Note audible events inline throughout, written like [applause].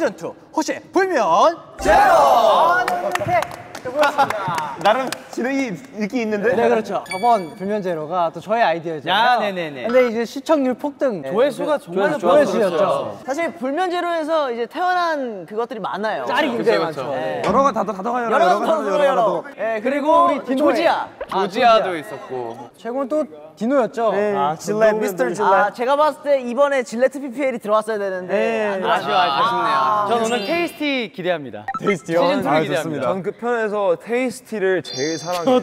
시즌2 호시의 불면? 나름 진행이 느낌 있는데? 네 그렇죠. 저번 불면 제로가 또 저의 아이디어였잖아요 야, 네네네. 근데 이제 시청률 폭등 조회수가 정말 조회수였죠 사실 불면 제로에서 이제 태어난 그것들이 많아요. 짤이 굉장히 많죠. 네. 여러 가 다도 다도가 여러 여러 여러 번가 서로 여러 여러. 가도 예, 그리고 우리 조지아. 조지아도 있었고. 최고는 또 디노였죠 아, 질렛 미스터 질렛 아, 제가 봤을 때 이번에 질레트 PPL이 들어왔어야 되는데 안 아쉬워 아쉽네요. 전 오늘 테이스티 기대합니다. 테이스티요? 시즌 2 아, 기대합니다. 좋습니다. 전그 편에서 테이스티를 제일 사랑해요.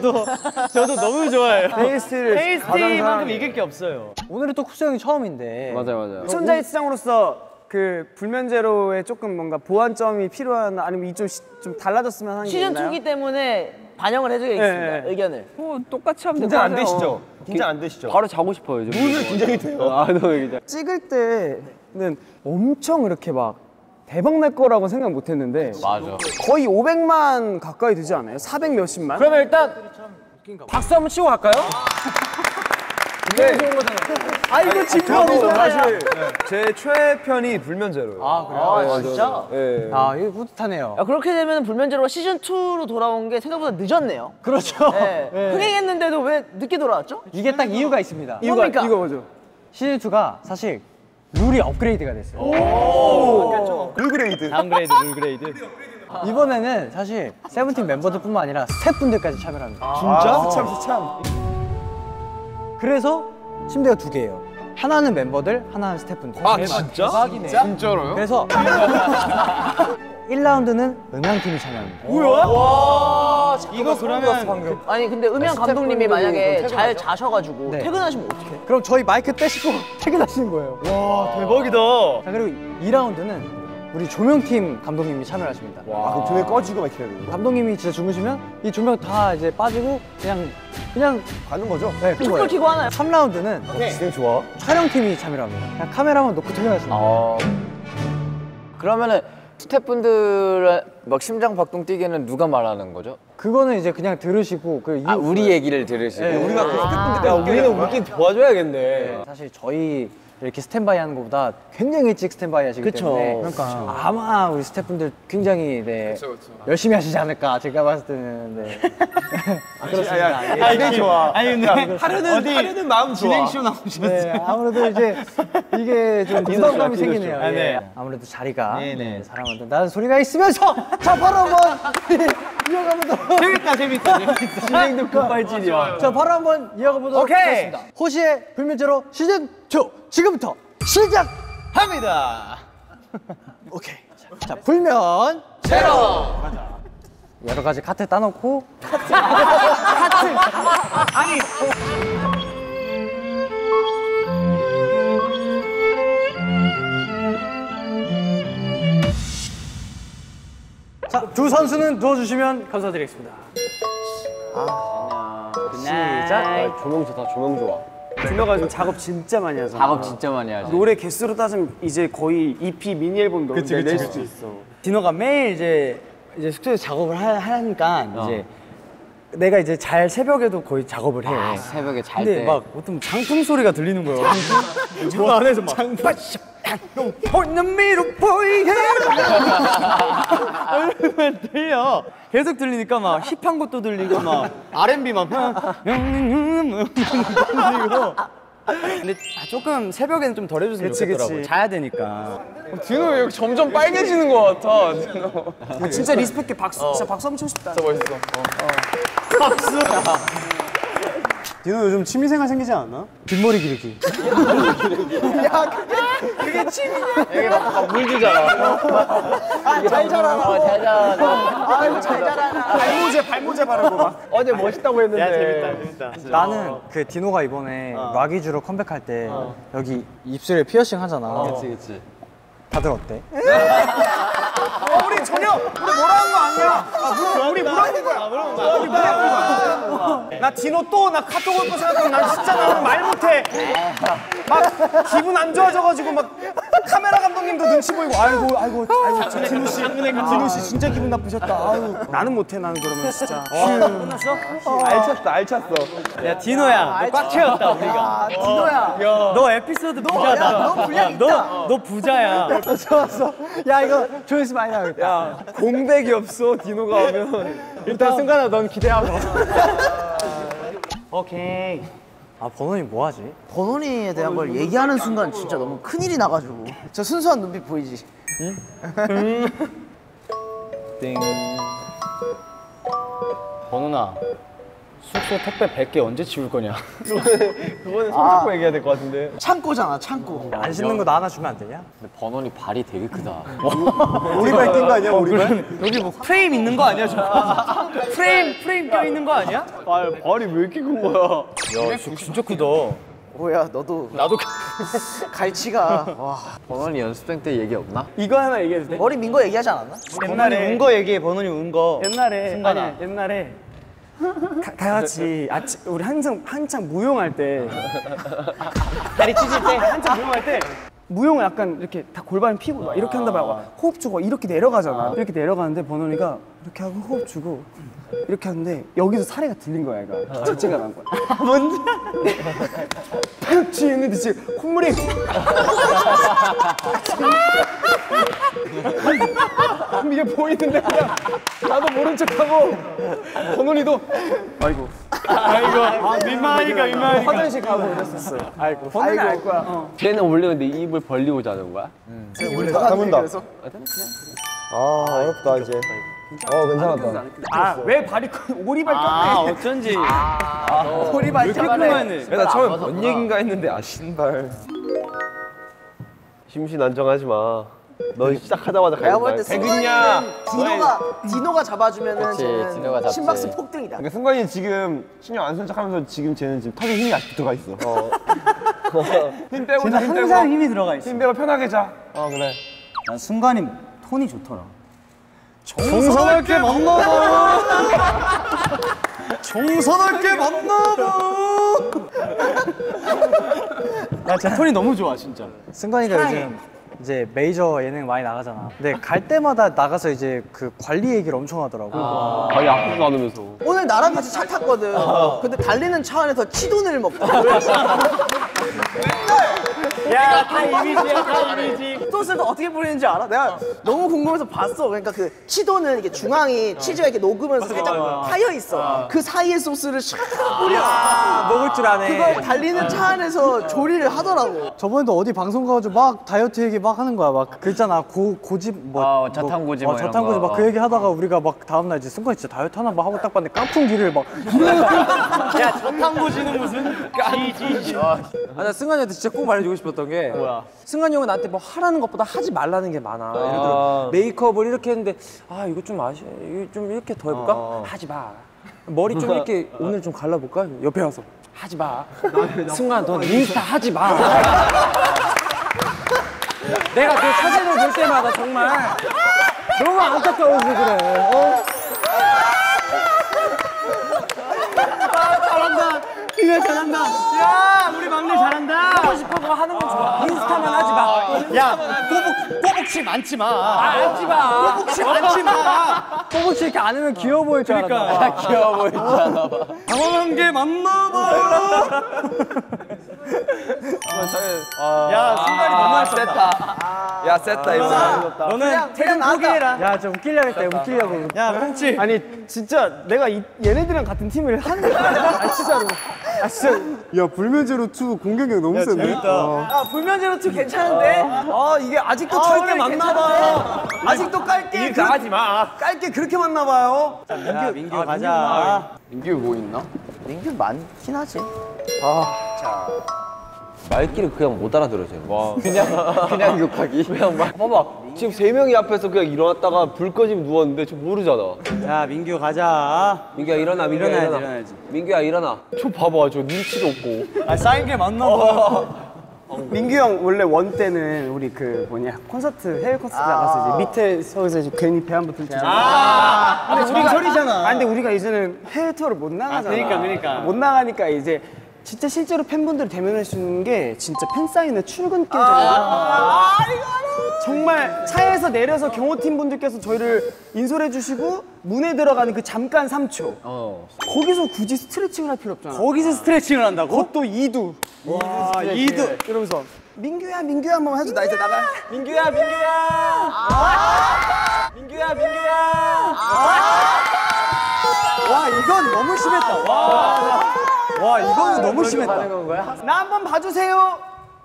저도 너무 좋아해요. 테이스티를 테이스티만큼 이길 게 없어요. 오늘은 또 쿠스 형이 처음인데 맞아요, 맞아요. 시청자의 시장으로서 그 불면제로에 조금 뭔가 보완점이 필요한 아니면 이 좀 좀 달라졌으면 하는 게 시즌 있나요? 2기 때문에 반영을 해주겠습니다. 네, 네. 의견을. 뭐 똑같이 하면 긴장 안. 되시죠? 긴장 안 되시죠? 바로 자고 싶어요. 무슨 긴장이 돼요? 아, 너무 그냥. 찍을 때는 엄청 이렇게 막 대박 날 거라고 생각 못 했는데 맞아. 거의 500만 가까이 되지 않아요? 400 몇십만? 그러면 일단 박수 한번 치고 갈까요? 아 이거 저도 사실 제 최애 편이 불면제로예요. 아, 진짜? 예. 아 이거 뿌듯하네요 야, 그렇게 되면 불면제로가 시즌 2로 돌아온 게 생각보다 늦었네요. 그렇죠 네. 흥행했는데도 왜 늦게 돌아왔죠? 이게 딱 이유가 있습니다 이거 뭡니까? 이거 뭐죠? 시즌 2가 사실 룰이 업그레이드가 됐어요 룰그레이드. 다운그레이드, 룰 그레이드. 이번에는 사실 세븐틴 멤버들뿐만 아니라 스태프분들까지 참여를 합니다 진짜? 참, 참. 그래서 침대가 두 개예요 하나는 멤버들 하나는 스태프분들 아 진짜? 대박이네. 진짜로요? 그래서 [laughs] 1라운드는 음향팀이 참여합니다 이거 그러면 아니 근데 음향 감독님이 만약에 잘 자셔가지고 네. 퇴근하시면 어떡해? 그럼 저희 마이크 떼시고 [laughs] 퇴근하시는 거예요 대박이다. 자 그리고 2라운드는 우리 조명팀 감독님이 참여를 하십니다 아, 그럼 조명 꺼지고 막 이렇게 되는 감독님이 진짜 주무시면 이 조명 다 이제 빠지고 그냥 그냥 가는 거죠? 네, 끈불 거예요 켜고 하나요? 3라운드는 진행 좋아. 촬영팀이 참여를 합니다 그냥 카메라만 놓고 퇴근하시는 거예요 그러면은 스태프분들 막 심장 박동 뛰게는 누가 말하는 거죠? 그거는 이제 그냥 들으시고 그아 이유- 우리 얘기를 들으시고 네, 우리가 그 스태프분들 야, 우리는 웃긴 도와줘야겠네. 네, 사실 저희 이렇게 스탠바이 하는 것보다 굉장히 일찍 스탠바이 하시기 그쵸. 때문에 아마 우리 스태프분들 굉장히 네, 열심히 하시지 않을까 제가 봤을 때는 네. [laughs] 그렇습니다. 예. 아, 진행 좋아. 아니 근데 하루는 어디 하루는 마음 진행쇼 나오셨어요. 네, 아무래도 이제 이게 좀 부담감이 생기네요. 아, 네. 예. 아무래도 자리가 네, 네. 네, 사람한테 나는 소리가 있으면서 [laughs] 자 바로 한번 [laughs] 이어가 보도록 재밌다 재밌다 재밌다. 진행도 급발진이야. 자 바로 한번 이어가 보도록 오케이. 하겠습니다. 호시의 불면제로 시즌 2 지금부터 시작합니다. [laughs] 오케이. 자 불면 제로. 여러 가지 카트 따놓고 자, 두 선수는 누워주시면 감사드리겠습니다. 시작. 아, 조명 좋다, 조명 좋아. 지금 작업 진짜 많이 하잖아. 작업 진짜 많이 하지. 노래 개수로 따지면 이제 거의 EP 미니 앨범도 낼 수도 있어. 디노가 매일 이제 이제 숙소에서 작업을 하, 하니까 이제 내가 이제 잘 새벽에도 거의 작업을 해. 아, 새벽에 잘 근데 때. 막 어떤 장풍 소리가 들리는 거예요. 저 안에서 막 장풍. 보는 미로 보이게 이러면 들려. 계속 들리니까 막 힙한 것도 들리고 막 R&B만 들리고. 근데 아, 조금 새벽에는 좀 덜 해줬으면. 그치. 자야 되니까. 디노 여기 점점 빨개지는 것 같아. 아, 진짜 리스펙해. 박수, 진짜 박수 한번 치고 싶다. 디노 요즘 취미생활 생기지 않았나? 뒷머리 기르기. [laughs] 물 주잖아. 잘 자라나. 잘 자라나. 아이고 잘 자라나. 발모제, 발모제 바르고 막. [laughs] 어제 멋있다고 했는데. 야 재밌다 재밌다. 나는 그 디노가 이번에 락위주로 컴백할 때 여기 입술에 피어싱 하잖아. 그치 그치. 다들 어때? [laughs] 우리 전혀, 우리 뭐라 한거 아니야. 아, 물어, 우리 물어본 거야. 우리 물어본 거야. 나 디노 또 나 카톡 올 거 생각하면 난 진짜 나는 말 못해. 막 기분 안 좋아져가지고 막 카메라 감독님도 눈치 보이고 아이고 아이고 아이고 저 디노 씨 디노 씨 진짜 기분 나쁘셨다. 아유 나는 못해 나는 그러면 진짜. 알찼어 알찼어. 야 디노야 너꽉 채웠다 우리가 디노야. 너 에피소드 부자다 너 분량 있다. 너, 너 부자야 좋았어. 야 이거 조회수 많이 나오겠다. 공백이 없어 디노가 오면. 일단 승관아 넌 기대하고. 오케이 아 번원이 뭐 하지? 번원이에 대한 걸 얘기하는 순간 진짜 너무 큰일이 나가지고. 저 순수한 눈빛 보이지? 번훈아 [laughs] 숙소 택배 100개 언제 치울 거냐 [laughs] 그거는 손 잡고 얘기해야 될 것 같은데. 창고잖아, 창고. 안 씻는 거 나 하나 주면 안 되냐? 근데 번원이 발이 되게 크다. 오리발 낀 거 아니야 오리발? [laughs] 여기 뭐 프레임 있는 거 아니야 저 프레임 프레임 껴 있는 거 아니야? 발 발이 왜 이렇게 큰 거야? 진짜 크다 뭐야, 너도. 나도. [laughs] 갈치가. 와. 번원이 연습생 때 얘기 없나? 이거 하나 얘기해도 돼? 머리 민 거 얘기하지 않았나? 옛날에 운 거 얘기해 번원이 운 거. 옛날에 아니 옛날에 다, 다 같이 아침 우리 항상 한창 무용할 때. 다리 찢을 때 한창 무용할 때 무용을 약간 이렇게 다 골반 피고 막 이렇게 한다 말고 호흡 주고 이렇게 내려가잖아. 이렇게 내려가는데 번원이가 이렇게 하고 호흡 주고 이렇게 하는데 여기서 사례가 들린 거야 얘가. 자체가 난 거야. [laughs] 뭔지 팍 치는데 지금 콧물이. [laughs] 이게 보이는데 그냥. 나도 모른 척하고 번원이도 아이고. 아이고. 아, 민망하니까 민망하니까. 화장실 가고 이랬었어. 아이고. 번원이 알 거야. 어. 쟤는 원래 근데 입을 벌리고 자는 거야? 담은다. 아 어렵다 이제. 어 괜찮았다. 아왜 발이 커? [laughs] 오리발 꼈네. 아 어쩐지. 오리발 꼈네 나 처음에 뭔 얘긴가 했는데 아 신발. 심신 안정하지 마. 너 시작하자마자 내가 볼때 가야 승관이는 디노가, 디노가 잡아주면은 그치, 쟤는 디노가 잡지. 심박수 폭등이다. 그러니까 승관이 지금 신경 안 쓴 척하면서 지금 쟤는 지금 턱에 힘이 아직 들어가 있어. [laughs] 힘 빼고 자, 힘 빼고. 항상 힘이 들어가 있어 힘 빼고 편하게 자. 어 그래. 난 순간이 톤이 좋더라 정선할게 만나봐. 정선할게 만나봐. 나저 [laughs] 톤이 너무 좋아 진짜 승관이가 요즘 이제 메이저 예능 많이 나가잖아. 근데 갈 때마다 나가서 이제 그 관리 얘기를 엄청 하더라고. 아니 아프지 않으면서. 오늘 나랑 같이 차 탔거든. 근데 달리는 차 안에서 치돈을 먹고. [laughs] 야 다 이미지야 다 이미지 소스를 어떻게 뿌리는지 알아? 내가 너무 궁금해서 봤어. 그러니까 그 치도는 이게 중앙이 치즈가 이렇게 녹으면서 살짝 파여 있어. 그 사이에 소스를 샥 뿌려. 먹을 줄 아네. 그걸 달리는 차 안에서 조리를 하더라고. 저번에도 어디 방송 가가지고 막 다이어트 얘기 막 하는 거야. 막 그 있잖아 고 고집 뭐 어, 저탄고지 뭐, 뭐 어, 이런 저탄고지 거. 막그 얘기 하다가 우리가 막 다음 날 이제 승관이 진짜 다이어트 하나 막 하고 딱 봤는데 깐풍기를 막야 저탄고지는 무슨 지지 아, 나 승관이한테 진짜 꼭 말해주고 싶었 던 게 뭐야? 승관이 형은 나한테 뭐 하라는 것보다 하지 말라는 게 많아. 예를 들어 메이크업을 이렇게 했는데 아 이거 좀 아쉬, 좀 이렇게 더 해볼까? 하지 마. 머리 좀 이렇게 [laughs] 오늘 좀 갈라볼까? 옆에 와서 하지 마. 승관 넌 인스타 하지 마. 내가 그 사진을 볼 때마다 정말 너무 안타까워서 그래. 어? 이거 잘한다 야 우리 막내 잘한다 하고 싶은 거 하는 건 좋아. 인스타만 하지 마. 야 꼬북 꼬북치 많지 마 하지 마. 꼬북치 많지 마 꼬북치 이렇게 안 하면 귀여워 보일 줄 알았다. [laughs] 귀여워 보이잖아. 당황한 게 맞나 봐요 야 순간이 너무 아쉽다 야 셌다 이거. 너는 퇴근 포기해라 야, 좀 웃기려고 했다. 웃기려고. 야 그렇지 아니 진짜 내가 이, 얘네들이랑 같은 팀을 하는 거야 아 진짜로 아 진짜 야, 불면제로 2 공격력 너무 센데? 야 불면제로 two 괜찮은데? 아 이게 아직도 깔 게 많나 봐요 아직도 깔 게 그, 하지 마. 깔 게 그렇게 많나 봐요 민규, 민규 가자. 민규 뭐 있나? 민규 많긴 하지. 말귀를 그냥 못 알아들어 쟤. 와. 그냥 그냥 욕하기. 그냥 막 봐봐. 지금 세 명이 앞에서 그냥 일어났다가 불 꺼지면 누웠는데 저 모르잖아. 야, 민규 가자. 민규야 일어나. 민규야 일어나야지, 일어나. 일어나야지. 민규야 일어나. 저 봐봐 저 눈치도 없고. 아 쌓인 게 맞나 봐 민규 형 원래 원 때는 우리 그 뭐냐 콘서트 해외 콘서트 나가서 이제 밑에 서서 이제 괜히 배 한번 들잖아. 아, 근데 우리가 소리잖아. 아 근데 우리가 이제는 해외 투어를 못 나가잖아. 그러니까 그러니까 못 나가니까 이제 진짜 실제로 팬분들 대면할 수 있는 게 진짜 팬사인회 출근길 정도. 정말 차에서 내려서 경호팀 분들께서 저희를 인솔해 주시고 문에 들어가는 그 잠깐 3초. 거기서 굳이 스트레칭을 할 필요 없잖아. 거기서 스트레칭을 한다고? 그것도 2두. 와, 2두. 이러면서 민규야, 민규야 한 번 해줘. 나 이제 나가. 민규야 민규야 민규야 민규야 와 이건 너무 심했다 와, 와 이거는 너무 심했다. 나 한번 봐주세요.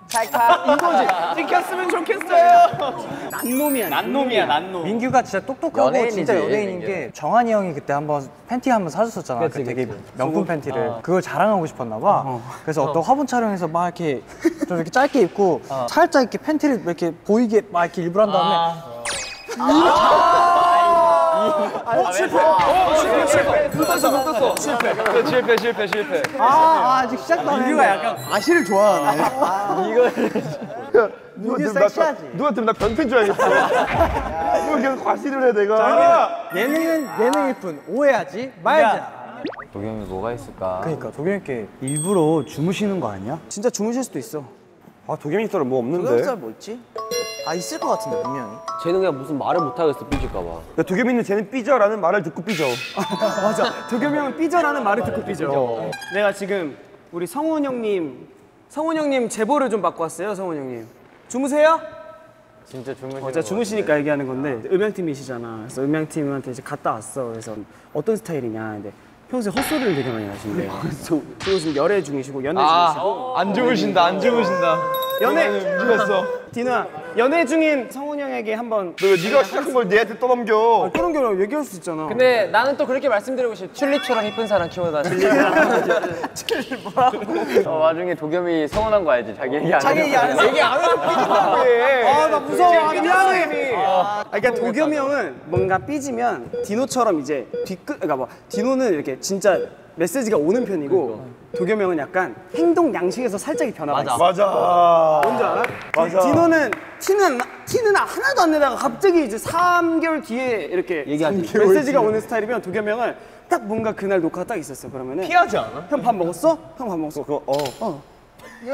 찰칵 이거지. 찍혔으면 좋겠어요. 난놈이야. 난놈이야. 난놈 민규가 진짜 똑똑하고 연예인이지, 진짜 연예인인 민규. 게 정한이 형이 그때 한번 팬티 한번 사줬었잖아 그 되게 명품 팬티를. 그걸 자랑하고 싶었나 봐. 그래서 어 떤 화분 촬영에서 막 이렇게 좀 이렇게 짧게 입고 살짝 이렇게 팬티를 이렇게 보이게 막 이렇게 일부러 한 다음에 실패 실패 실패. 아, 아 아직 시작도 안 했는데 약간 아시를 좋아하네. 누가 민규 섹시하지? 변- 누가 들으면 나 변태인 줄 알겠어. 누가 계속 과시를 해 내가. 예능은 예능일 뿐 오해하지 말자 도겸이 뭐가 있을까? 그러니까 도겸이께 일부러 주무시는 거 아니야? 진짜 주무실 수도 있어. 아 도겸이 스타일 뭐 없는데. 도겸살 뭐 있지? 아 있을 것 같은데 분명히. 쟤는 그냥 무슨 말을 못 하겠어 삐질까봐. 야, 도겸이는 쟤는 삐져라는 말을 듣고 삐져. [laughs] 맞아. 도겸이 형은 삐져라는 말을 듣고 삐져. 내가 지금 우리 성훈 형님, 성훈 형님 제보를 좀 받고 왔어요, 성훈 형님. 주무세요? 진짜 주무시는 어, 주무시니까 얘기하는 건데 음향팀이시잖아. 그래서 음향팀한테 이제 갔다 왔어. 그래서 어떤 스타일이냐. 근데 평소에 헛소리를 되게 많이 하시는데 지금 열애 중이시고 연애 중이시고 안 주무신다 안 주무신다. 연애 움직였어. 디누야 연애 중인 성훈 형에게 한번 너 왜 네가 시작한 걸 얘한테 떠넘겨? 그런 게 얘기할 수 있잖아. 근데 나는 또 그렇게 말씀드리고 싶어. 튤립처럼 이쁜 사람 키워다. 어, 와중에 도겸이 서운한 거 알지? 자기 얘기 안 자기 얘기 안 해서 얘기 안 해서 아나 무서워 아, 미안해 아, 그러니까 도겸이 형은 뭔가 삐지면 디노처럼 이제 뒤끝 그러니까 뭐 디노는 이렇게 진짜 메시지가 오는 편이고 도겸이 형은 약간 행동 양식에서 살짝의 변화가 있어 맞아. 뭔지 알아? 맞아. 디노는 티는 티는 하나도 안 내다가 갑자기 이제 3개월 뒤에 이렇게 메시지가 오는 스타일이면 도겸이 형은 딱 뭔가 그날 녹화가 딱 있었어 그러면은 피하지 않아? 형 밥 먹었어? 형 밥 먹었어 그거 어. [laughs]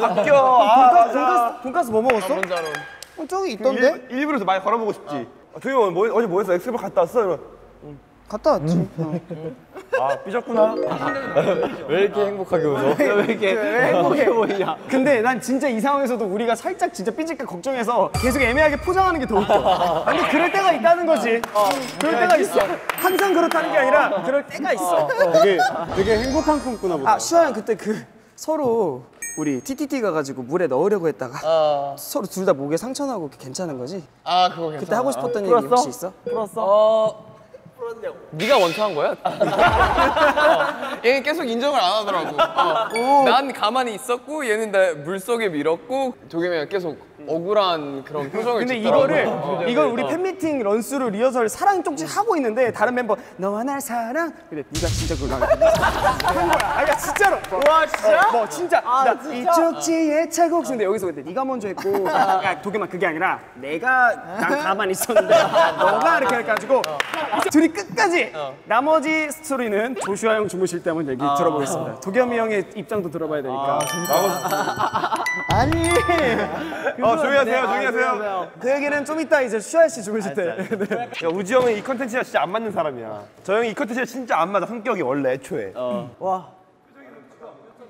학교 아, 돈가스, 돈가스, 돈가스 뭐 먹었어? 어, 저기 있던데? 일, 일부러 많이 걸어보고 싶지. 아, 도겸이 뭐, 어제 뭐 했어? 엑스플 갔다 왔어? 이러면 갔다 왔지. 아 삐졌구나. 왜 이렇게 행복하게 웃어? 행복해 보이냐. 근데 난 진짜 이 상황에서도 우리가 살짝 진짜 삐질까 걱정해서 계속 애매하게 포장하는 게 더 웃겨. 근데 그럴 때가 있다는 거지. 어, 그럴 때가 있어. 항상 그렇다는 게 아니라 그럴 때가 있어. 되게 되게 행복한 꿈 꾸나 보다. 아 슈아 형 그때 그 서로 우리 TTT 가가지고 물에 넣으려고 했다가 서로 둘 다 목에 상처 나고 괜찮은 거지? 아 그거 괜찮아. 그때 하고 싶었던 얘기 혹시 있어? 네가 먼저 한 거야? [laughs] 어, 얘는 계속 인정을 안 하더라고. 어. 난 가만히 있었고 얘는 나 물속에 밀었고 도겸이가 계속 억울한 그런 표정을 근데 짓더라고. 이거를 어. 이걸 우리 팬미팅 런스루 리허설 사랑 쪽지 하고 있는데 다른 멤버 너와 날 사랑 근데 네가 진짜 그걸 한 거야 [laughs] 아야 진짜로 와 진짜? 뭐 진짜 나 이 쪽지에 차곡 근데 여기서 근데 네가 먼저 했고 야 도겸아 그게 아니라 내가 난 가만히 있었는데 너가 이렇게 해가지고 둘이 끝까지 나머지 스토리는 조슈아 형 주무실 때 한번 얘기 들어보겠습니다 도겸이 형의 입장도 들어봐야 되니까 아니 [laughs] 어 조용히 하세요. 조용히 하세요. 그 얘기는 좀 이따 이제 슈아 씨 주무실 때. 네. 야 우지 형은 이 컨텐츠가 진짜 안 맞는 사람이야. 저 형이 이 컨텐츠가 진짜 안 맞아. 성격이 원래 애초에.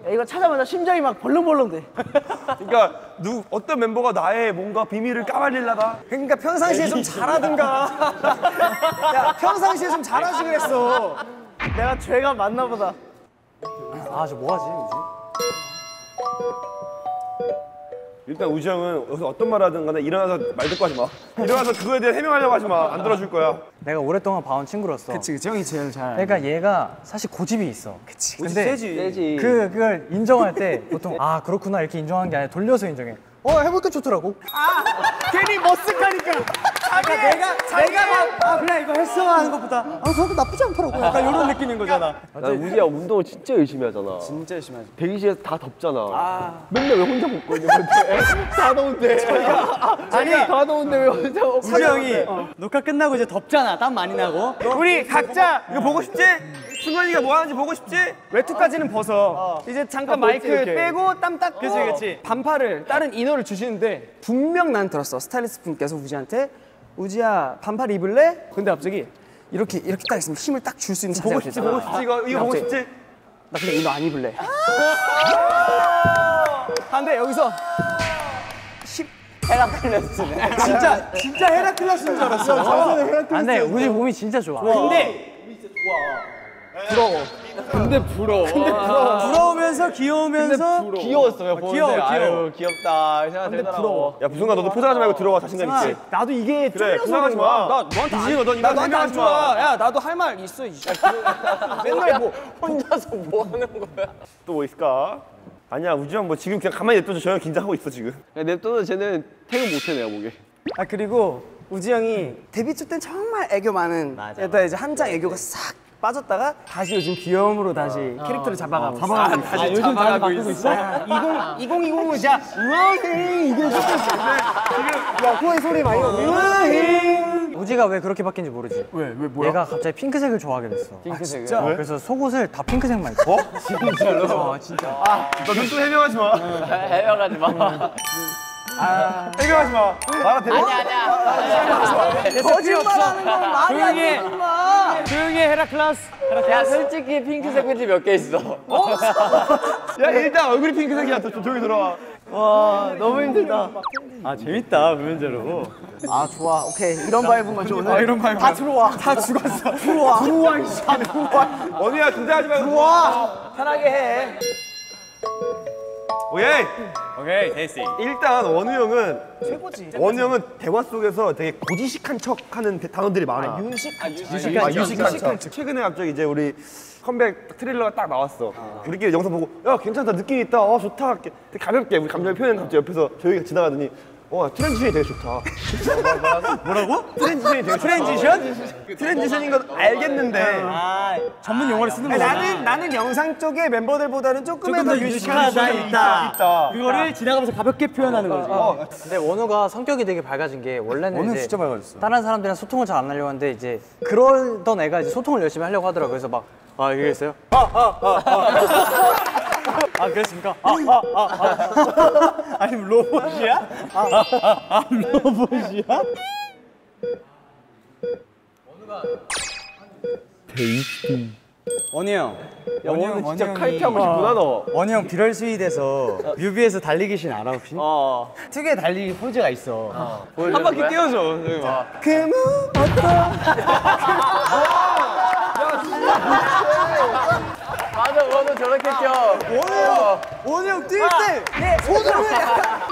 야, 이거 찾아마자 심장이 막 벌렁벌렁 돼. 그러니까 누 어떤 멤버가 나의 뭔가 비밀을 까발리려다 그러니까 평상시에 좀 잘하든가. [laughs] 야 평상시에 좀 잘하지 그랬어. 내가 죄가 많나 보다. 아 저 뭐하지 우지? 일단 우지 형은 여기서 어떤 말 하든 간에 일어나서 말 듣고 하지 마. 일어나서 그거에 대해 해명하려고 하지 마. 안 들어줄 거야. 내가 오랫동안 봐온 친구로서 그치 그치 형이 제일 잘. 그러니까 얘가 사실 고집이 있어 그치 근데 세지. 그, 그걸 인정할 때 보통 아 그렇구나 이렇게 인정한 게 아니라 돌려서 인정해 어 해볼게 좋더라고 괜히 머쓱하니까. 자기 내가 내가 막아 그래 이거 했어 하는 것보다 아 그것도 나쁘지 않더라고. 약간 이런 느낌인 거잖아. 나 우지야 운동을 진짜 열심히 하잖아. 진짜 열심히 하지. 대기실에서 다 덥잖아. 맨날 왜 혼자 먹고 있는 건데? [laughs] 다 더운데. [laughs] 아니 다 더운데 왜 혼자 먹고 우지 형이 녹화 끝나고 이제 덥잖아 땀 많이 나고 우리 각자 이거 보고 싶지? 승관이가 뭐 하는지 보고 싶지? 외투까지는 벗어. 이제 잠깐 마이크. 빼고 땀 닦고 그치, 그치. 반팔을 다른 이너를 주시는데 분명 난 들었어. 스타일리스트 분께서 우지한테 우지야 반팔 입을래? 근데 갑자기 이렇게 이렇게 딱 있으면 힘을 딱 줄 수 있는 자세가 보고 싶지. 보고 싶지 이거 이거 보고 싶지? 나 근데 이너 안 입을래. 근데 여기서 진짜 진짜 헤라클레스인 줄 알았어. 아, 근데 우지 몸이 진짜 좋아. 근데 부러우면서 귀여우면서? 귀여웠어요 보는데. 귀여워, 귀여워. 아유 귀엽다. 생각 들더라고. 야 부승아 너도 포장하지 말고 들어와 자신감 있게. 나도 이게 그래 포장하지 마. 너한테 이진호 넌 이거 안 좋아. 야 나도 할 말 있어. 이 [laughs] 맨날 뭐. 혼자서 뭐 하는 거야? 또 뭐 있을까? 아니야 우지 형뭐 지금 그냥 가만히 냅둬줘. 저 형 긴장하고 있어 지금. 냅둬도 쟤는 퇴근 못해 내가 보기에. 아 그리고 우지 형이 데뷔 초 때는 정말 애교 많은 일단 이제 한창 애교가 싹 빠졌다가 다시 요즘 귀여움으로 다시 캐릭터를 잡아가 잡아가고 있어. 다시 잡아가고 있어. 20 2020은 진짜 우아해 이게 진짜 지금 야구의 소리 많이 나 우아해 우지가 왜 그렇게 바뀐지 모르지. 왜? 왜 뭐야? 얘가 갑자기 핑크색을 좋아하게 됐어. 핑크색이요? 진짜? 그래서 속옷을 다 핑크색만 입고. 진짜로? 아, 진짜. 너눈또 해명하지 마 해명하지 마. 해명하지 마 말아 대박 거짓말하는 건 말이 안 조용히 해. 되는구나. 조용히 해 헤라클레스. 야 솔직히 핑크색 팬티 몇 개 있어? [laughs] 야 일단 얼굴이 핑크색이야 좀 조용히 들어와 너무 힘들다. 아 재밌다 불면제로. 아 좋아. 오케이 이런 vibe인 거죠 오늘. 이런 vibe. 다 들어와. 다 죽었어. 들어와. [laughs] 들어와 이씨. 들어와. 원우야 긴장하지 말고 들어와. 편하게 해. oh yeah 오케이 데이씨. 일단 원우 형은 최고지 원우 형은 대화 속에서 되게 고지식한 척하는 대- 단어들이 많아 윤식. 유식한, 아, 유식한 척. 최근에 갑자기 이제 우리 컴백 트레일러가 딱 나왔어. 우리끼리 영상 보고 야 괜찮다 느낌 있다. 어 좋다. 이렇게 되게 가볍게 우리 감정을 표현한 갑자기 옆에서 조용히 지나가더니 어 transition이 되게 좋다. 뭐라고? transition이 되게 transition? transition인 건 알겠는데 전문 용어를 쓰는 거야. 나는 나는 영상 쪽의 멤버들보다는 조금의 조금 더더 유식한 유식함이 있다. 있다. 그거를 지나가면서 가볍게 표현하는 거지. 근데 원우가 성격이 되게 밝아진 게 원래는 원우 진짜 밝아졌어. 다른 사람들이랑 소통을 잘 안 하려고 하는데 이제 그러던 애가 이제 소통을 열심히 하려고 하더라고요. 그래서 막 아, 이게 있어요? 아, 아, 아, 아. 아, 그랬습니까? 아, 아, 아, 아. [laughs] 아니면 로봇이야? 아, 아, 로봇이야? 원희 형. 원희 형 진짜 칼피하고 싶구나 너. 원희 형 비럴 스윗에서 뮤비에서 달리기 신 알아 혹시? 어. 특유의 달리기 포즈가 있어. 한 바퀴 띄워줘. 저기 봐. 그무 맞아, 너도 저렇게 껴. 원우 형 뛸 때. 네. 손으로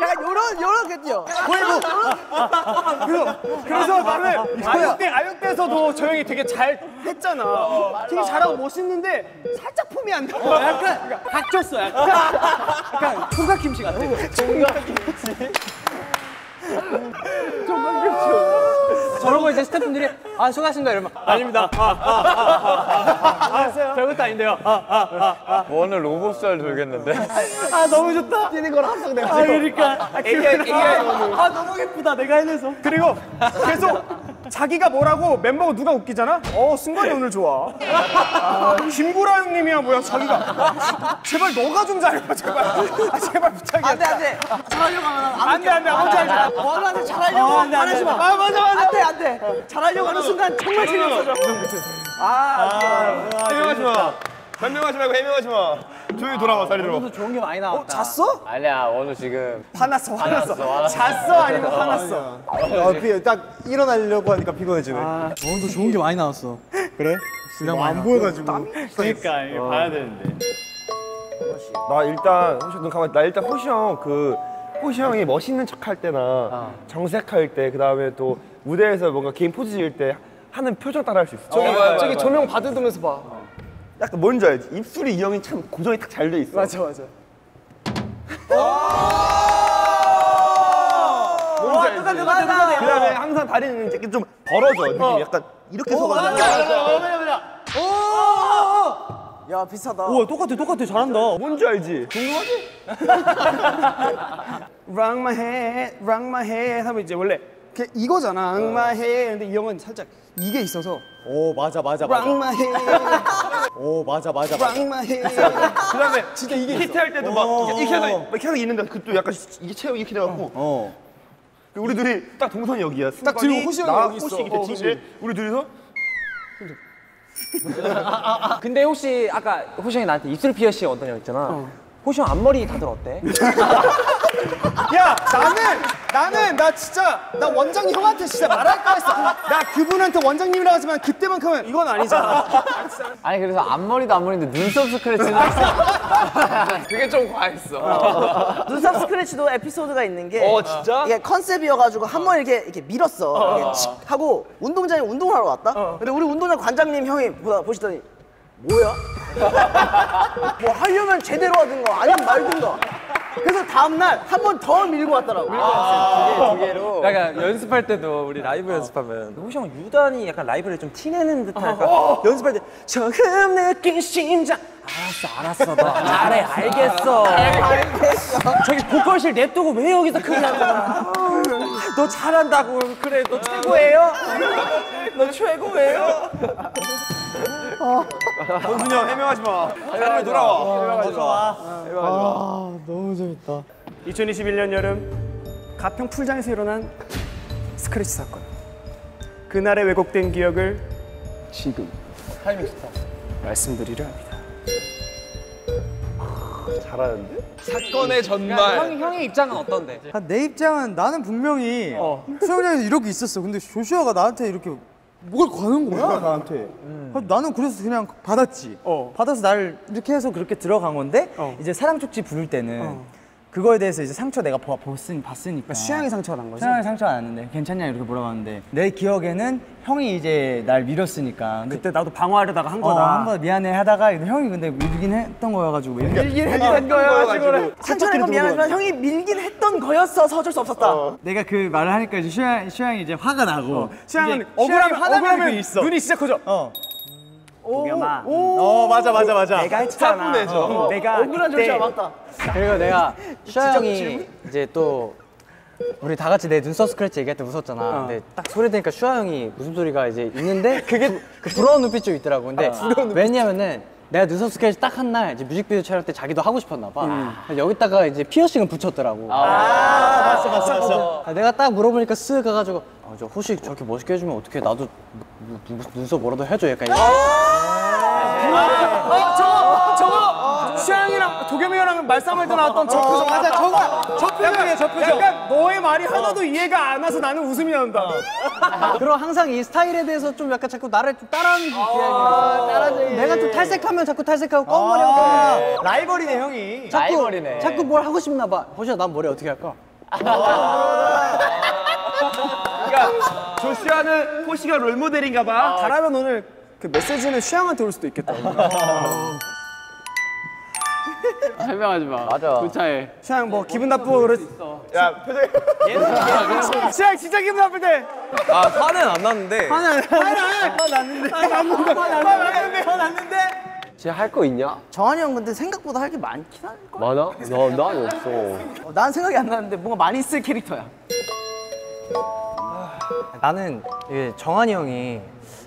약간 요런 요렇게 뛰어. 그래서 나는 아육대 아육대에서도 저 형이 되게 잘 했잖아. 되게 잘하고 멋있는데 살짝 폼이 안 나. 약간 갇혔어. 약간. 약간 총각 김치 같아. 저러고 이제 스태프분들이 아, 수고하셨습니다. 이러면 아닙니다. 아, 아, 아, 아, 아, 별것도 아닌데요. 아, 아, 아, 아. 뭐 오늘 로봇살 돌겠는데? 아 너무 좋다. 뛰는 걸 항상 내가. 아 그러니까 아 너무 예쁘다. 내가 해내서. 그리고 계속 자기가 뭐라고 멤버가 누가 웃기잖아? 어 승관이 오늘 좋아. 아, 김구라 형님이야 뭐야 자기가. 제발 너가 좀 잘해봐 제발. 아, 제발 부탁이야. 안 돼 안 돼. 잘하려고 하면 안 안돼 안돼 뭔지 알지? 원우한테 잘하려고 어, 안 돼, 안 돼. 하지 마. 아, 맞아, 맞아. 안 돼 안 돼. 잘하려고 하는 순간 정말 재미없어져. 해명하지 마. 설명하지 말고 해명하지 마. 조용히 돌아와 자리로. 좋은 게 많이 나왔다. 잤어? 아니야, 오늘 지금 화났어 화났어. 잤어 아니면 화났어? 딱 일어나려고 하니까 피곤해지네. 원우도 좋은 게 많이 나왔어. 그래? 많이 안 보여가지고. 그러니까 이거 봐야 되는데. 나 일단 호시 눈 감아. 나 일단 호시 형 그 호시 형이 멋있는 척 할 때나 정색할 때 그다음에 또 무대에서 뭔가 개인 포즈 지을 때 하는 표정 따라 할 수 있어. 저기 저기 조명 받으면서 봐. 약간 뭔지 알지? 입술이 이 형이 참 고정이 딱 잘 돼 있어. 맞아 맞아. 뭔지 알지? 그다음에 항상 다리는 이렇게 좀 벌어져. 느낌 이 약간 이렇게 서가지고. 야 비슷하다. 우와 똑같아 똑같아 잘한다. 뭔지 알지? 궁금하지? [laughs] Rock my head, rock my head 하면 이제 원래 그 이거잖아. Rock my head. 근데 이 형은 살짝 이게 있어서 오 맞아 맞아 맞아. Rock my head. [laughs] 오 맞아 맞아. [laughs] 그 다음에 진짜 이게 히트할 때도 막 이렇게 하다 이렇게 하다 있는데 그 또 약간 이게 체형 이렇게 돼갖고 어. 우리 둘이 딱 동선이 여기야. 딱 들고 호시 형이 나 여기 있어. 호시 이렇게 어, 팀인데 우리 둘이서 근데 혹시 아까 호시 형이 나한테 입술 피어싱 어떠냐고 했잖아. 호시 형 앞머리 다들 어때? [laughs] 야 나는 나는 나 진짜 나 원장님 형한테 진짜 말할까 했어. 나 그분한테 원장님이라 하지만 그때만큼은 이건 아니잖아. [laughs] 아니 그래서 앞머리도 앞머리인데 눈썹 스크래치는 [laughs] 그게 좀 과했어. 눈썹 스크래치도 에피소드가 있는 게 어, 진짜? 이게 컨셉이어가지고 한 번 이렇게 이렇게 밀었어. 이렇게 칙 하고 운동장에 운동을 하러 왔다. 근데 우리 운동장 관장님 형이 보다 보시더니 뭐야? [laughs] 뭐 하려면 제대로 하든가 아니면 말든가. 그래서 다음날 한 번 더 밀고 왔더라고. 그러니까 연습할 때도 우리 라이브 연습하면. 호시 형 유단히 약간 라이브를 좀 티내는 듯한 약간 연습할 때 처음 느낀 심장. 알았어 알았어 너 잘해 알겠어. 알겠어. 저기 보컬실 냅두고 왜 여기서 크게 하는 거야 너 잘한다고 그래 너 최고예요 너 최고예요 원순이 형 해명하지 마. 사람이 돌아와. 2021년 여름 가평 풀장에서 일어난 스크래치 사건. 그날의 왜곡된 기억을 지금 말씀드리려 합니다. 잘하는데? 사건의 전말. 형, 형의 입장은 어떤데? 아, 내 입장은 나는 분명히 수영장에서 이렇게 있었어. 근데 조슈아가 나한테 이렇게 뭘 거는 거야 나한테. 아, 나는 그래서 그냥 받았지. 어. 받아서 나를 이렇게 해서 그렇게 들어간 건데 이제 사랑 쪽지 부를 때는 그거에 대해서 이제 상처 내가 보, 봤으니, 봤으니까. 취향이 상처가 난 거지. 수영이 상처가 났는데 괜찮냐 이렇게 물어봤는데 내 기억에는 형이 이제 날 밀었으니까 그때 나도 방어하려다가 한 어, 거다. 한번 미안해 하다가 형이 근데 밀긴 했던 거여가지고 밀긴 한 거야. 상처는 건 미안하지만 형이 밀긴 했던 거였어서 어쩔 수 없었다. 내가 그 말을 하니까 이제 슈양, 슈양이 이제 화가 나고 취향은 이제 억울하면 억울하면 있어. 눈이 진짜 커져. 어. 도겸아. 어 맞아 맞아 맞아. 내가 했잖아. 어, 내가 억울한 조슈아 맞다. 그리고 내가 [laughs] 슈아 형이 이제 또 우리 다 같이 내 눈썹 스크래치 얘기할 때 웃었잖아. 근데 딱 소리 들으니까 슈아 형이 무슨 소리가 이제 있는데 [laughs] 그게 그 부러운 눈빛 좀 있더라고. 근데 왜냐면은 내가 눈썹 스크래치 딱 한 날 이제 뮤직비디오 촬영 때 자기도 하고 싶었나 봐. 그래서 여기다가 이제 피어싱을 붙였더라고. 아, 맞어 맞어 맞어. 내가 딱 물어보니까 쓱 가가지고 아, 저 호시 저렇게 멋있게 해주면 어떻게 나도 눈썹 뭐라도 해줘 약간 이런. 저거 취향이랑 도겸이 형이랑 말싸움할 때 나왔던 저 표정. 맞아 저거 저 표정이야 저 표정. 약간 너의 말이 하나도 이해가 안 와서 나는 웃음이 나온다. 그럼 항상 이 스타일에 대해서 좀 약간 자꾸 나를 좀 따라하는 기분이 내가 좀 탈색하면 자꾸 탈색하고 검은 머리 하고 라이벌이네 형이. 자꾸 라이벌이네. 자꾸 뭘 하고 싶나 봐. 호시야 난 머리 어떻게 할까? [laughs] 그러니까 조슈아는 호시가 롤모델인가 봐. 잘하면 오늘 그 메시지는 취향한테 올 수도 있겠다 [laughs] 설명하지 마. 맞아. 구차해. 취향 뭐 기분 나쁘고 그러 야 표정이. 취향 진짜 기분 나쁠 때 아 화는 안 났는데. 쟤 할 거 있냐? 정한이 형 근데 생각보다 할 게 많긴 할 거. 많아? 나, 난 없어. 어, 난 생각이 안 나는데 뭔가 많이 쓸 캐릭터야. 나는 이게 정한이 형이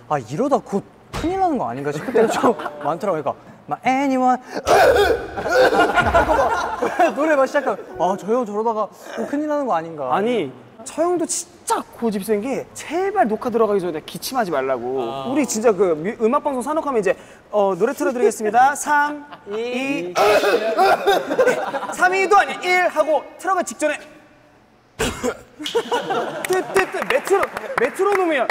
아 이러다 곧 큰일 나는 거 아닌가 싶을 때가 좀 [laughs] 많더라고 그러니까 막 anyone [laughs] 노래 막 시작하면 아저 형 저러다가 좀 큰일 나는 거 아닌가. 아니 처형도 진짜 고집 센 게 제발 녹화 들어가기 전에 기침하지 말라고. 우리 진짜 그 뮤- 음악방송 산옥하면 이제 어, 노래 틀어드리겠습니다. 3, 2 3, 2도 아니 1 하고 틀어가 직전에. [laughs] 뜨뜨뜨 메트로 메트로놈이야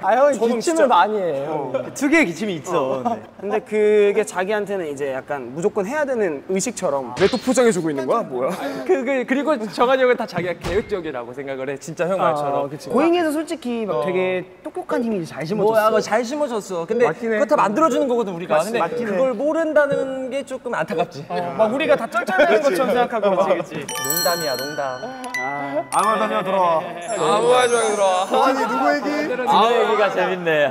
아 형이 기침을 진짜- 많이 해요. 특유의 기침이 있어. 근데. 근데 그게 자기한테는 이제 약간 무조건 해야 되는 의식처럼 왜 또 포장해주고 있는 거야? 뭐야? [laughs] 그, 그, 그리고 정한이 형은 다 자기가 계획적이라고 생각을 해 진짜 형 말처럼. 고잉에서 솔직히 막 되게 똑똑한 힘이 잘 심어졌어. 뭐야, 잘 심어졌어. 근데 그거 다 만들어주는 거거든 우리가. 근데 그걸 모른다는 게 조금 안타깝지. 막 우리가 다 쩔쩔매는 것처럼 생각하고 그치 그치? 농담이야, 농담. 아무 다녀 들어와. 아무 하지 말고 들어와. 아니 누구 얘기? 아, 얘기가 재밌네.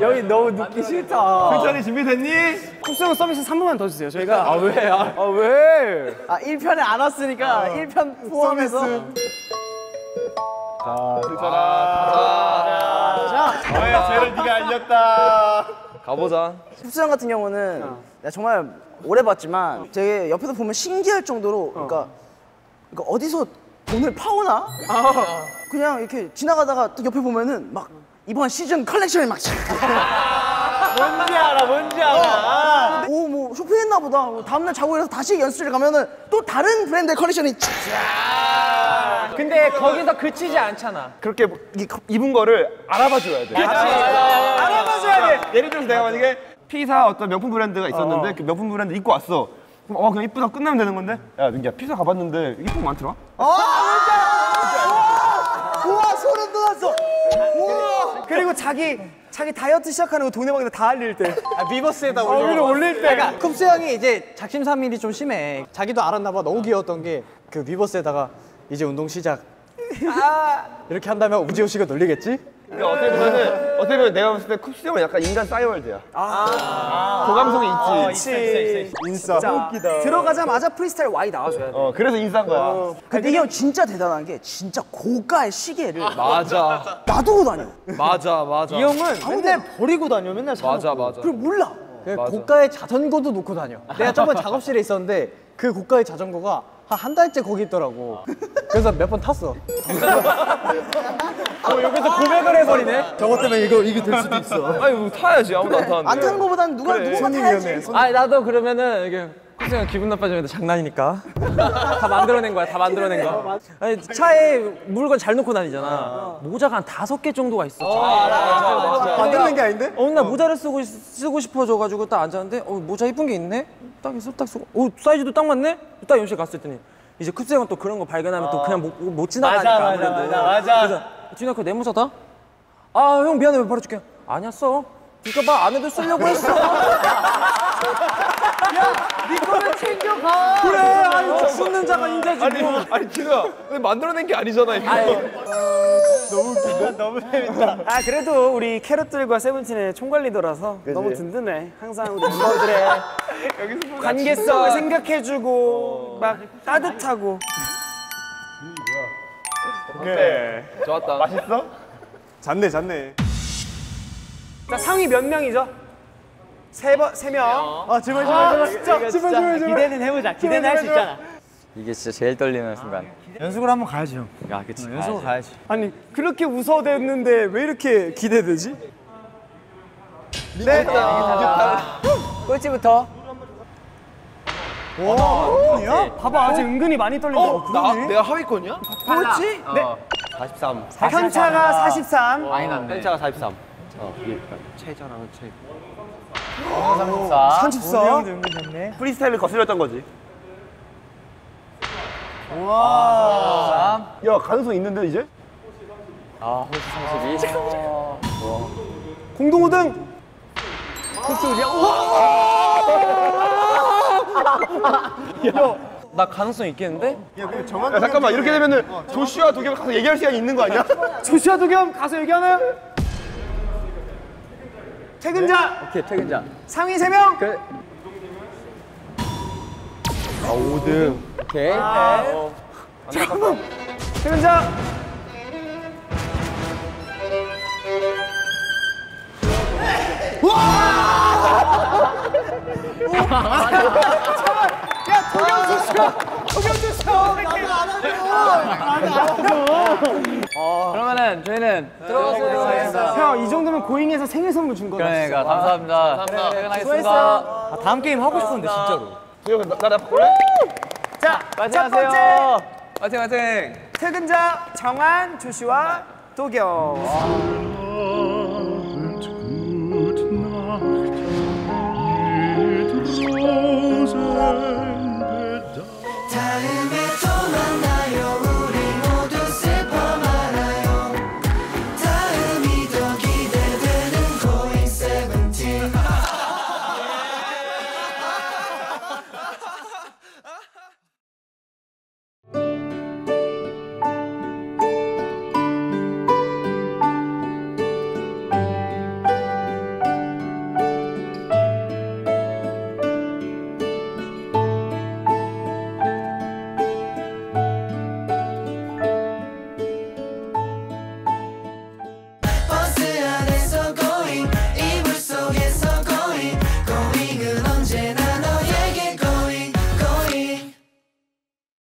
여기 너무 눕기 싫다 승찬이 준비됐니? kup성 서비스 3분만 더 주세요 저희가 아, 왜? 아, 아, 왜? 아 1편에 안 왔으니까 1편 포함해서 너의 죄를 네가 알렸다. 가보자. 흡수형 같은 경우는 내가 정말 오래 봤지만 되게 옆에서 보면 신기할 정도로 그러니까, 그러니까 어디서 돈을 파오나? 그냥 이렇게 지나가다가 또 옆에 보면은 막 이번 시즌 컬렉션이 막 뭔지 알아, 뭔지 알아. 오 뭐 쇼핑했나 보다. 뭐 다음날 자고 일어나서 다시 연습실에 가면은 또 다른 브랜드의 컬렉션이 근데 거기서 그치지 않잖아. 그렇게 이- 입은 거를 알아봐 줘야 돼. 알아봐 줘야 돼. 예를 들어서 내가 만약에 피사 어떤 명품 브랜드가 있었는데 그 명품 브랜드 입고 왔어. 그럼 어 그냥 이쁘다 끝나면 되는 건데 야 민기야 피사 가봤는데 이쁜 거 많더라. 우와 소름 돋았어. 그리고 자기 자기 다이어트 시작하는 거 동네방네 다 알릴 때. 아, 비버스에다 어, 위로 올릴 때. 그러니까 쿱스 형이 이제 작심삼일이 좀 심해. 자기도 알았나 봐. 너무 귀여웠던 게 그 비버스에다가 이제 운동 시작. 이렇게 한다면 우지호 씨가 놀리겠지? 근데 어떻게 보면은 어떻게 보면 내가 봤을 때 쿱스 형은 약간 인간 싸이월드야. 아 고감성이 있지. 그렇지. 인싸. 웃기다. 들어가자마자 프리스타일 Y 나와줘야 돼. 어 그래서 인싸인 거야. 근데 이게 형 진짜 대단한 게 진짜 고가의 시계를 [laughs] 맞아. 놔두고 다녀. 맞아, 맞아. 이 형은 맨날 버리고 다녀. 맨날 사놓고. 맞아, 맞아. 그걸 몰라. 그 고가의 자전거도 놓고 다녀. 내가 저번 작업실에 있었는데 그 고가의 자전거가 한 한 달째 거기 있더라고. [laughs] 그래서 몇 번 탔어. 어, 여기서 고백을 해버리네. 저것 때문에 이거 이게 될 수도 있어. 아니, 뭐 타야지. 아무도 안 타는데. 안 타는 거보단 누가 누가 타야지. 아 나도 그러면은 이게 쿠스형 기분 나빠지면 장난이니까 다 만들어낸 거야 다 만들어낸 거야 아니 차에 물건 잘 놓고 다니잖아 모자가 한 다섯 개 정도가 있어 만드는 게 아닌데? 어느 날 모자를 쓰고 싶- 쓰고 싶어져가지고 딱 앉았는데 어 모자 이쁜 게 있네 딱 있어 딱 쓰고 어 사이즈도 딱 맞네 딱 연실 갔을 때니 이제 쿱스 형은 또 그런 거 발견하면 또 그냥 못, 못 지나가니까 맞아, 맞아, 아무래도. 맞아, 맞아. 그래서 지나고 내 모자다? 아 형 미안해 바로 줄게 아니 야써 니가 말안 해도 쓰려고 했어 그래 아니 쓰는 자가 인자지 아니, 뭐 아니. 근데 만들어낸 게 아니잖아, 이거. [laughs] 아 그래도 우리 캐럿들과 세븐틴의 총괄 리더라서 너무 든든해. 항상 우리 [laughs] 멤버들의 관계성을 생각해주고 막 따뜻하고. 좋았다. 맛있어? 잤네 잤네. 자 상위 몇 명이죠? 세번세 명. 아 제발 제발 제발 진짜 제발 제발 기대는 해보자. 기대는 할 수 있잖아. 이게 진짜 제일 떨리는 순간. 연습을 한번 가야지 형. 야, 그치. 연습을 가야지. 아니 그렇게 웃어댔는데 왜 이렇게 기대되지? 네. 꼴찌부터. 봐봐 아직 은근히 많이 떨린다. 어? 나, 내가 하위권이야? 꼴찌? 네. 43. 편차가 43. 많이 났네. 펜차가 43. 34. 프리스타일을 거슬렸던 거지. 와. 야 가능성 있는데 이제? 아, 호시 32. 공동 5등. 나 가능성 있겠는데? 야 잠깐만 이렇게 되면은 조슈아 도겸 가서 얘기할 시간이 있는 거 아니야? 조슈아 도겸 가서 얘기하나요? 퇴근자. 오케이, 퇴근자. 상위 3명. 그, 오케이. 퇴근자. [laughs] 아. 그러면은 저희는 들어가세요. 형, 이 정도면 고잉에서 생일 선물 준 거다. 그러니까 감사합니다. 아, 네, 감사합니다. 퇴근하겠습니다. 아, 다음 게임 하고 싶었는데 진짜로. 형, 나나 볼래? 자, 마팅 하세요. 마팅 마팅. 퇴근자 정한, 조시와 도겸.